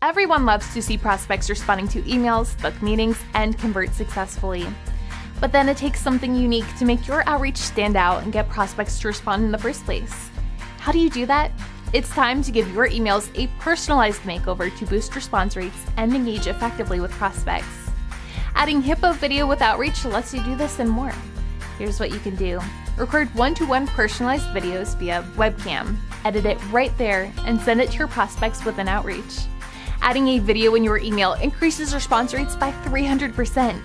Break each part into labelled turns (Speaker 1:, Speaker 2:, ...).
Speaker 1: Everyone loves to see prospects responding to emails, book meetings, and convert successfully. But then it takes something unique to make your outreach stand out and get prospects to respond in the first place. How do you do that? It's time to give your emails a personalized makeover to boost response rates and engage effectively with prospects. Adding Hippo Video with Outreach lets you do this and more. Here's what you can do record one to one personalized videos via webcam, edit it right there, and send it to your prospects within Outreach. Adding a video in your email increases response rates by 300%.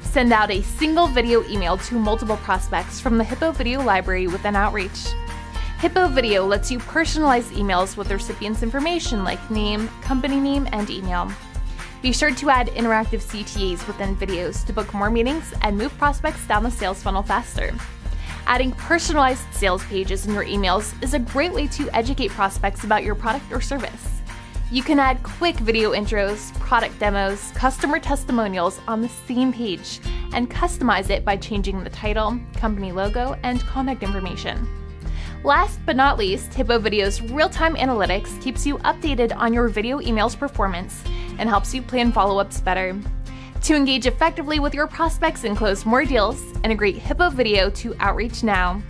Speaker 1: Send out a single video email to multiple prospects from the Hippo Video library within Outreach. Hippo Video lets you personalize emails with the recipient's information like name, company name, and email. Be sure to add interactive CTAs within videos to book more meetings and move prospects down the sales funnel faster. Adding personalized sales pages in your emails is a great way to educate prospects about your product or service. You can add quick video intros, product demos, customer testimonials on the same page, and customize it by changing the title, company logo, and contact information. Last but not least, Hippo Video's real time analytics keeps you updated on your video emails performance and helps you plan follow ups better. To engage effectively with your prospects and close more deals, integrate Hippo Video to Outreach now.